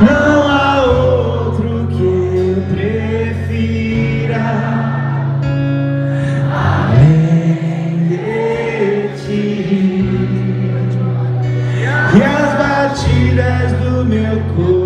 Não há outro que eu prefira além de ti. E as batidas do meu corpo.